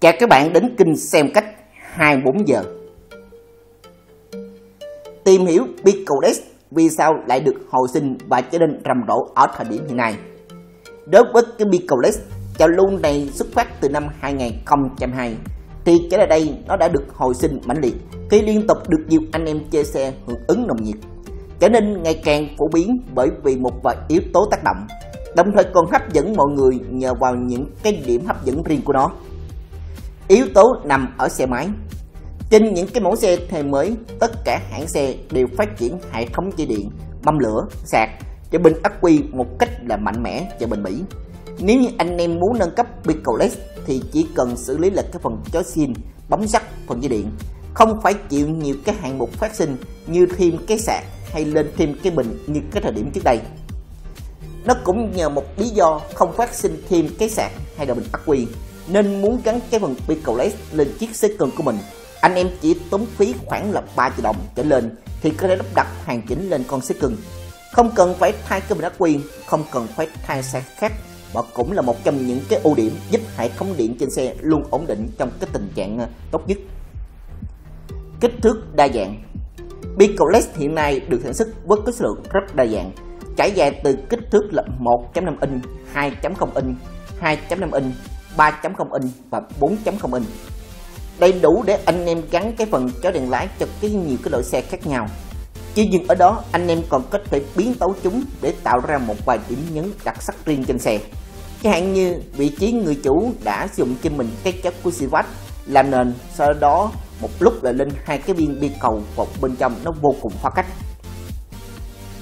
Chào các bạn đến kênh xem cách 24 giờ. Tìm hiểu Picodex vì sao lại được hồi sinh và trở nên rầm rộ ở thời điểm hiện nay. Đối với cái Picodex, trào lưu này xuất phát từ năm 2002 thì trở lại đây nó đã được hồi sinh mãnh liệt khi liên tục được nhiều anh em chia sẻ hưởng ứng nồng nhiệt trở nên ngày càng phổ biến bởi vì một vài yếu tố tác động đồng thời còn hấp dẫn mọi người nhờ vào những cái điểm hấp dẫn riêng của nó Yếu tố nằm ở xe máy. Trên những cái mẫu xe thời mới, tất cả hãng xe đều phát triển hệ thống dây điện, mâm lửa, sạc cho bình ắc quy một cách là mạnh mẽ và bền bỉ. Nếu như anh em muốn nâng cấp Picolet thì chỉ cần xử lý là cái phần chói xin, bấm sắt, phần dây điện. Không phải chịu nhiều cái hạng mục phát sinh như thêm cái sạc hay lên thêm cái bình như cái thời điểm trước đây. Nó cũng nhờ một lý do không phát sinh thêm cái sạc hay là bình ắc quy nên muốn gắn cái phần Picolet lên chiếc xe cần của mình. Anh em chỉ tốn phí khoảng là 3 triệu đồng trở lên thì có thể lắp đặt hoàn chỉnh lên con xe cần. không cần phải thay cái bình ắc quy, không cần phải thay xe khác và cũng là một trong những cái ưu điểm giúp hệ thống điện trên xe luôn ổn định trong cái tình trạng à, tốt nhất. Kích thước đa dạng. Picolet hiện nay được sản xuất với cái số lượng rất đa dạng, trải dài từ kích thước là 1.5 inch 2.0 inch 2.5 inch 3.0 inch và 4.0 inch. Đầy đủ để anh em gắn cái phần chó đèn lái cho cái nhiều cái loại xe khác nhau. Chứ dừng ở đó anh em còn có thể biến tấu chúng để tạo ra một vài điểm nhấn đặc sắc riêng trên xe. Chẳng hạn như vị trí người chủ đã sử dụng cho mình cái chất của Sivat làm nền, sau đó một lúc lại lên hai cái viên bi cầu vào bên trong nó vô cùng phá cách.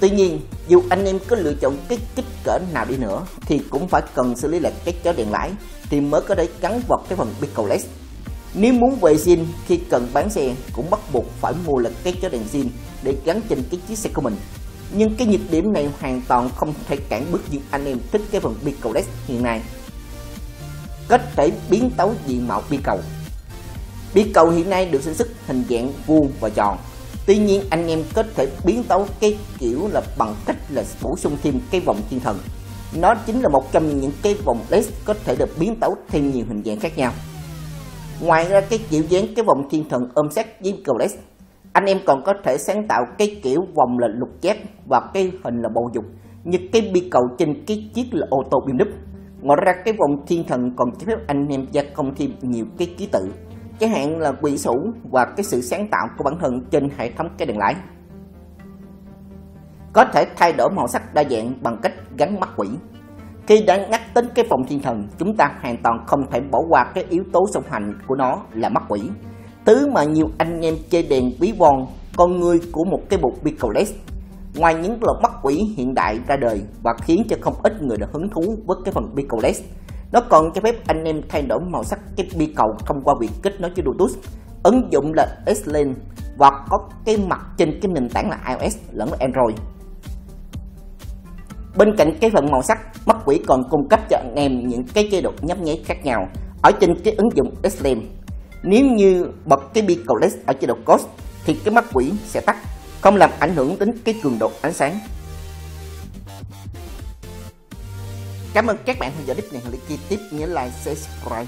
Tuy nhiên, dù anh em có lựa chọn cái kích cỡ nào đi nữa thì cũng phải cần xử lý lại cái chó đèn lái thì mới có thể gắn vào cái phần Picolet. Nếu muốn vệ zin khi cần bán xe cũng bắt buộc phải mua lại cái chó đèn zin để gắn trên cái chiếc xe của mình. Nhưng cái nhược điểm này hoàn toàn không thể cản bước những anh em thích cái phần Picolet hiện nay. Có thể biến tấu diện mạo bi cầu. Bi cầu hiện nay được sản xuất hình dạng vuông và tròn Tuy nhiên anh em có thể biến tấu cái kiểu là bằng cách là bổ sung thêm cái vòng thiên thần. Nó chính là một trong những cái vòng LED có thể được biến tấu thêm nhiều hình dạng khác nhau. Ngoài ra cái kiểu dáng cái vòng thiên thần ôm sát với cầu LED, anh em còn có thể sáng tạo cái kiểu vòng là lục giác và cái hình là bầu dục như cái bi cầu trên cái chiếc là ô tô BMW. Ngoài ra cái vòng thiên thần còn cho phép anh em gia công thêm nhiều cái ký tự chẳng hạn là quỷ sủ và cái sự sáng tạo của bản thân trên hệ thống cái đèn lái. Có thể thay đổi màu sắc đa dạng bằng cách gắn mắt quỷ. Khi đã nhắc đến cái phòng thiên thần, chúng ta hoàn toàn không thể bỏ qua cái yếu tố song hành của nó là mắt quỷ. Thứ mà nhiều anh em chơi đèn ví von, con người của một cái bộ Picolet. Ngoài những lọc mắt quỷ hiện đại ra đời và khiến cho không ít người đã hứng thú với cái phần Picolet, nó còn cho phép anh em thay đổi màu sắc cái bi cầu thông qua việc kết nối với Bluetooth. Ứng dụng là S-Link và có cái mặt trên cái nền tảng là iOS lẫn Android. Bên cạnh cái phần màu sắc, mắt quỷ còn cung cấp cho anh em những cái chế độ nhấp nháy khác nhau ở trên cái ứng dụng s Nếu như bật cái bi cầu LED ở chế độ Ghost thì cái mắt quỷ sẽ tắt, không làm ảnh hưởng đến cái cường độ ánh sáng Cảm ơn các bạn theo dõi clip này. Hãy chi tiếp nhớ like, subscribe.